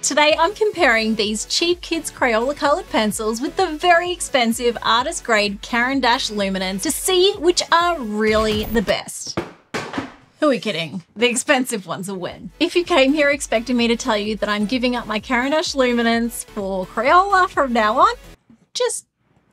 Today I'm comparing these cheap kids Crayola coloured pencils with the very expensive artist grade Caran d'Ache Luminance to see which are really the best. Who are we kidding? The expensive ones will win. If you came here expecting me to tell you that I'm giving up my Caran d'Ache Luminance for Crayola from now on, just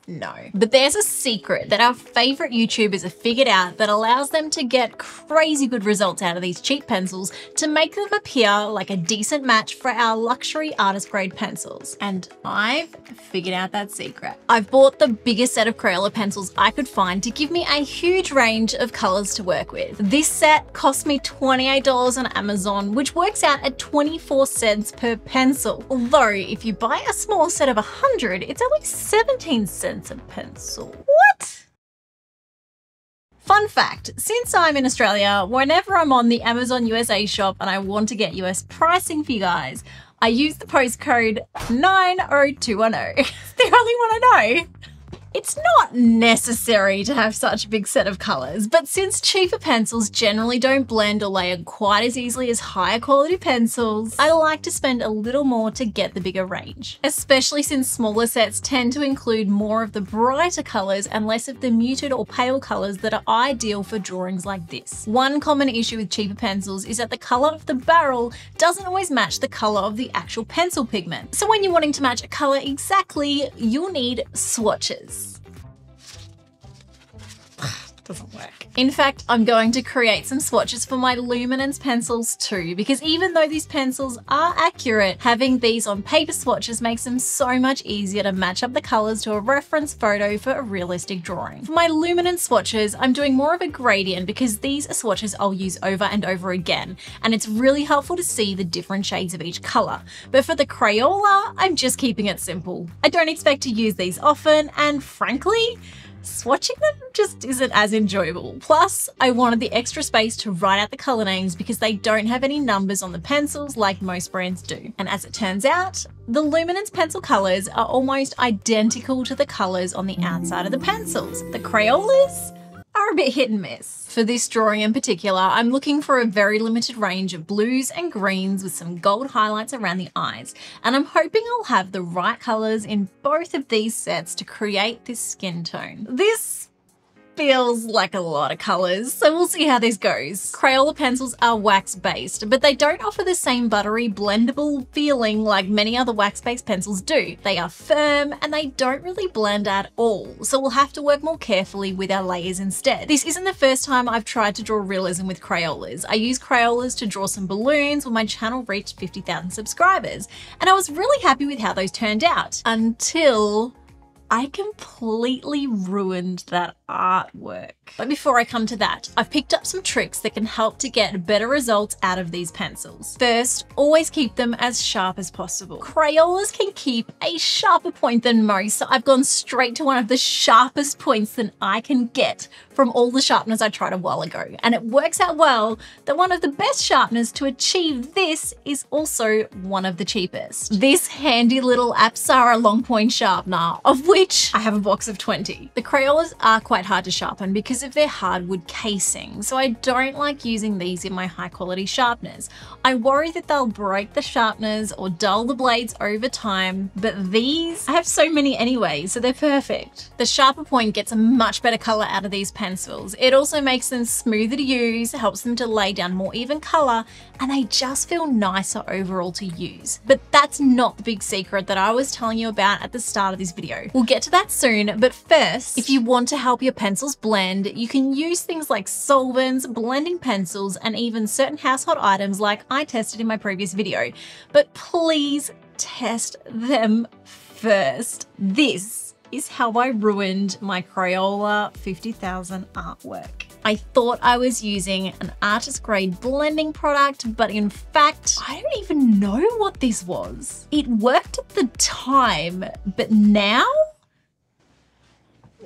no. But there's a secret that our favorite YouTubers have figured out that allows them to get crazy good results out of these cheap pencils to make them appear like a decent match for our luxury artist grade pencils. And I've figured out that secret. I've bought the biggest set of Crayola pencils I could find to give me a huge range of colors to work with. This set cost me $28 on Amazon, which works out at 24 cents per pencil. Although if you buy a small set of 100, it's only 17 cents pencil. What? Fun fact, since I'm in Australia, whenever I'm on the Amazon USA shop and I want to get US pricing for you guys, I use the postcode 90210. it's the only one I know. It's not necessary to have such a big set of colours, but since cheaper pencils generally don't blend or layer quite as easily as higher quality pencils, I like to spend a little more to get the bigger range. Especially since smaller sets tend to include more of the brighter colours and less of the muted or pale colours that are ideal for drawings like this. One common issue with cheaper pencils is that the colour of the barrel doesn't always match the colour of the actual pencil pigment. So when you're wanting to match a colour exactly, you'll need swatches doesn't work. In fact, I'm going to create some swatches for my Luminance pencils too, because even though these pencils are accurate, having these on paper swatches makes them so much easier to match up the colors to a reference photo for a realistic drawing. For my Luminance swatches, I'm doing more of a gradient because these are swatches I'll use over and over again, and it's really helpful to see the different shades of each color. But for the Crayola, I'm just keeping it simple. I don't expect to use these often, and frankly, swatching them just isn't as enjoyable. Plus, I wanted the extra space to write out the colour names because they don't have any numbers on the pencils like most brands do. And as it turns out, the Luminance pencil colours are almost identical to the colours on the outside of the pencils. The Crayolas are a bit hit and miss. For this drawing in particular, I'm looking for a very limited range of blues and greens with some gold highlights around the eyes, and I'm hoping I'll have the right colours in both of these sets to create this skin tone. This feels like a lot of colors, so we'll see how this goes. Crayola pencils are wax-based, but they don't offer the same buttery, blendable feeling like many other wax-based pencils do. They are firm and they don't really blend at all, so we'll have to work more carefully with our layers instead. This isn't the first time I've tried to draw realism with Crayolas. I used Crayolas to draw some balloons when my channel reached 50,000 subscribers, and I was really happy with how those turned out, until I completely ruined that artwork. But before I come to that, I've picked up some tricks that can help to get better results out of these pencils. First, always keep them as sharp as possible. Crayolas can keep a sharper point than most, so I've gone straight to one of the sharpest points that I can get from all the sharpeners I tried a while ago. And it works out well that one of the best sharpeners to achieve this is also one of the cheapest. This handy little Apsara long point sharpener, of which I have a box of 20. The Crayolas are quite hard to sharpen because of their hardwood casing, so I don't like using these in my high quality sharpeners. I worry that they'll break the sharpeners or dull the blades over time, but these, I have so many anyway, so they're perfect. The sharper point gets a much better color out of these pencils pencils. It also makes them smoother to use, helps them to lay down more even color, and they just feel nicer overall to use. But that's not the big secret that I was telling you about at the start of this video. We'll get to that soon, but first, if you want to help your pencils blend, you can use things like solvents, blending pencils, and even certain household items like I tested in my previous video. But please test them first. This is how I ruined my Crayola 50,000 artwork. I thought I was using an artist grade blending product, but in fact, I don't even know what this was. It worked at the time, but now?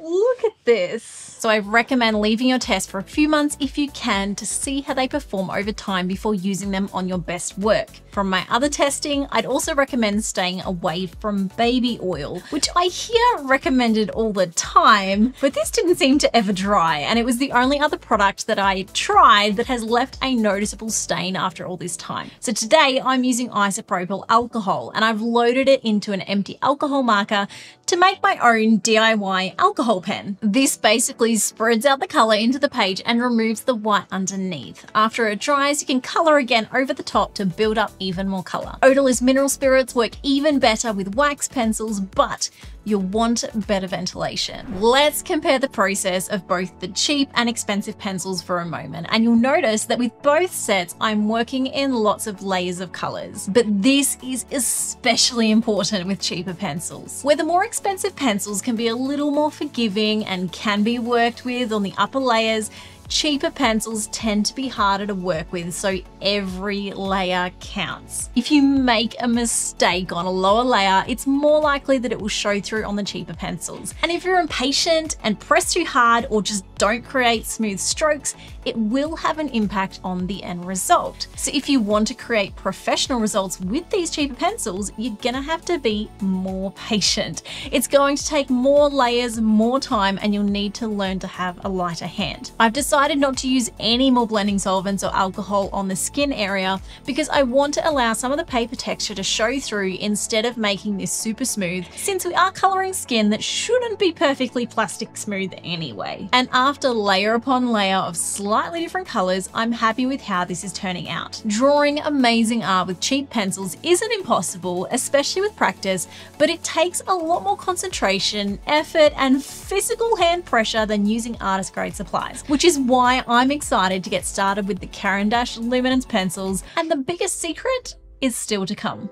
Look at this. So I recommend leaving your test for a few months if you can to see how they perform over time before using them on your best work. From my other testing, I'd also recommend staying away from baby oil, which I hear recommended all the time, but this didn't seem to ever dry, and it was the only other product that I tried that has left a noticeable stain after all this time. So today I'm using isopropyl alcohol, and I've loaded it into an empty alcohol marker to make my own DIY alcohol pen. This basically spreads out the color into the page and removes the white underneath. After it dries, you can color again over the top to build up even more color. Odorless mineral spirits work even better with wax pencils, but you'll want better ventilation. Let's compare the process of both the cheap and expensive pencils for a moment, and you'll notice that with both sets, I'm working in lots of layers of colors. But this is especially important with cheaper pencils. Where the more expensive pencils can be a little more forgiving and can be worked with on the upper layers, cheaper pencils tend to be harder to work with, so every layer counts. If you make a mistake on a lower layer, it's more likely that it will show through on the cheaper pencils. And if you're impatient and press too hard or just don't create smooth strokes, it will have an impact on the end result. So if you want to create professional results with these cheaper pencils, you're gonna have to be more patient. It's going to take more layers, more time, and you'll need to learn to have a lighter hand. I've decided not to use any more blending solvents or alcohol on the skin area because I want to allow some of the paper texture to show through instead of making this super smooth since we are coloring skin that shouldn't be perfectly plastic smooth anyway. And after layer upon layer of slightly different colors, I'm happy with how this is turning out. Drawing amazing art with cheap pencils isn't impossible, especially with practice, but it takes a lot more concentration, effort, and physical hand pressure than using artist grade supplies, which is why I'm excited to get started with the Caran d'Ache Luminance pencils, and the biggest secret is still to come.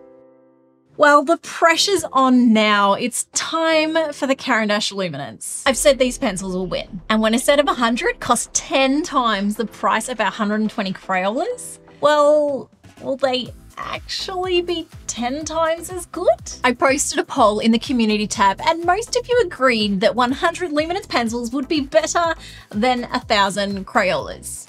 Well, the pressure's on now. It's time for the Caran d'Ache Luminance. I've said these pencils will win. And when a set of 100 costs 10 times the price of our 120 Crayolas, well, will they actually be 10 times as good? I posted a poll in the community tab and most of you agreed that 100 Luminance pencils would be better than 1000 Crayolas.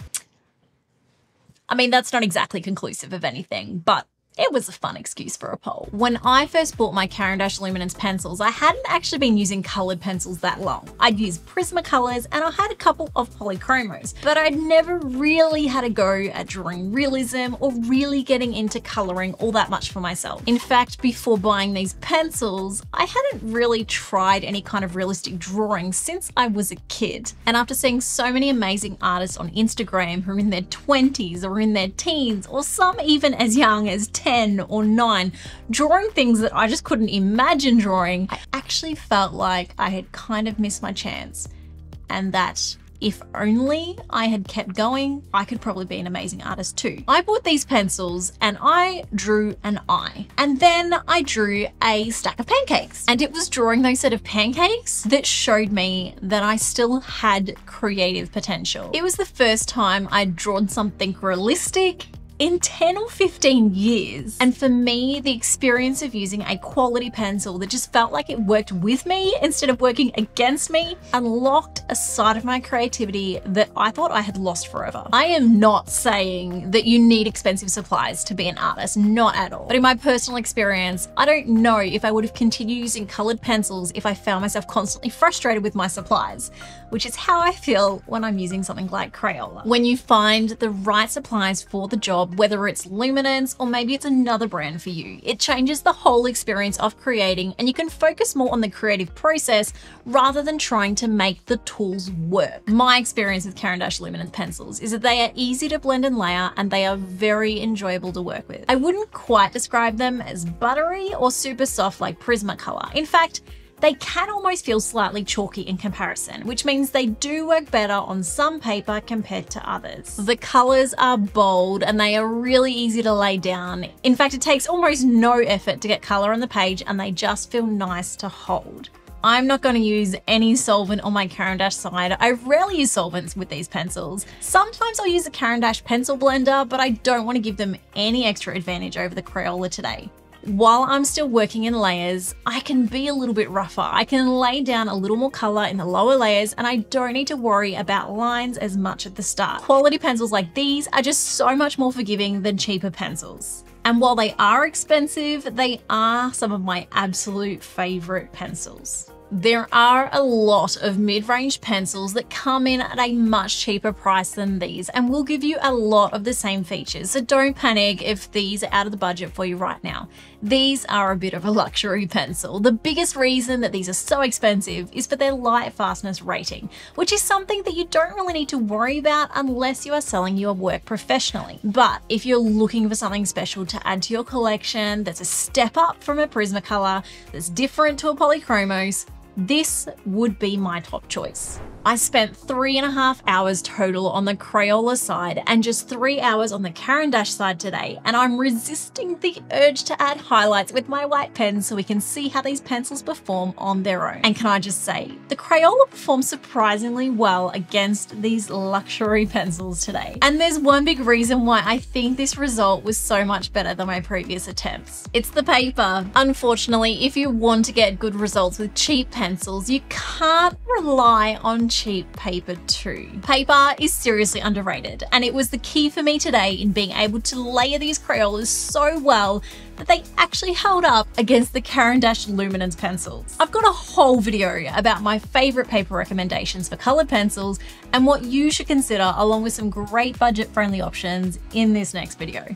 I mean, that's not exactly conclusive of anything, but it was a fun excuse for a poll. When I first bought my Caran d'Ache Luminance pencils, I hadn't actually been using colored pencils that long. I'd used Prismacolors and I had a couple of polychromos, but I'd never really had a go at drawing realism or really getting into coloring all that much for myself. In fact, before buying these pencils, I hadn't really tried any kind of realistic drawing since I was a kid. And after seeing so many amazing artists on Instagram who are in their 20s or in their teens, or some even as young as 10 10 or 9, drawing things that I just couldn't imagine drawing, I actually felt like I had kind of missed my chance and that if only I had kept going, I could probably be an amazing artist too. I bought these pencils and I drew an eye. And then I drew a stack of pancakes. And it was drawing those set of pancakes that showed me that I still had creative potential. It was the first time I'd drawn something realistic in 10 or 15 years. And for me, the experience of using a quality pencil that just felt like it worked with me instead of working against me unlocked a side of my creativity that I thought I had lost forever. I am not saying that you need expensive supplies to be an artist, not at all. But in my personal experience, I don't know if I would have continued using colored pencils if I found myself constantly frustrated with my supplies, which is how I feel when I'm using something like Crayola. When you find the right supplies for the job, whether it's Luminance or maybe it's another brand for you. It changes the whole experience of creating and you can focus more on the creative process rather than trying to make the tools work. My experience with Caran d'Ache Luminance pencils is that they are easy to blend and layer and they are very enjoyable to work with. I wouldn't quite describe them as buttery or super soft like Prismacolor. In fact, they can almost feel slightly chalky in comparison, which means they do work better on some paper compared to others. The colors are bold and they are really easy to lay down. In fact, it takes almost no effort to get color on the page and they just feel nice to hold. I'm not going to use any solvent on my Caran d'Ache side. I rarely use solvents with these pencils. Sometimes I'll use a Caran d'Ache pencil blender, but I don't want to give them any extra advantage over the Crayola today. While I'm still working in layers, I can be a little bit rougher. I can lay down a little more color in the lower layers and I don't need to worry about lines as much at the start. Quality pencils like these are just so much more forgiving than cheaper pencils. And while they are expensive, they are some of my absolute favorite pencils. There are a lot of mid-range pencils that come in at a much cheaper price than these and will give you a lot of the same features, so don't panic if these are out of the budget for you right now. These are a bit of a luxury pencil. The biggest reason that these are so expensive is for their light fastness rating, which is something that you don't really need to worry about unless you are selling your work professionally. But if you're looking for something special to add to your collection that's a step up from a Prismacolor, that's different to a Polychromos, this would be my top choice. I spent three and a half hours total on the Crayola side and just three hours on the Caran d'Ache side today, and I'm resisting the urge to add highlights with my white pen so we can see how these pencils perform on their own. And can I just say, the Crayola performs surprisingly well against these luxury pencils today. And there's one big reason why I think this result was so much better than my previous attempts. It's the paper. Unfortunately, if you want to get good results with cheap pencils, you can't rely on cheap paper too. Paper is seriously underrated and it was the key for me today in being able to layer these Crayolas so well that they actually held up against the Caran d'Ache Luminance pencils. I've got a whole video about my favorite paper recommendations for colored pencils and what you should consider along with some great budget friendly options in this next video.